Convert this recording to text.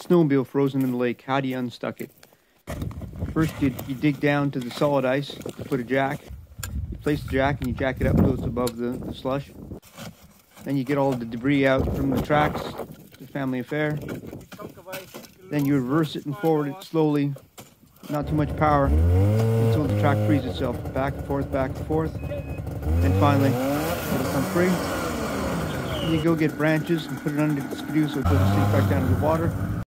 snowmobile frozen in the lake. How do you unstuck it? First, you, you dig down to the solid ice, you put a jack, you place the jack and you jack it up so it's above the, the slush. Then you get all the debris out from the tracks, the family affair. Then you reverse it and forward it slowly, not too much power, until the track frees itself. Back and forth, back and forth. And finally, it'll come free. And you go get branches and put it under the skidoo so it doesn't sink back down to the water.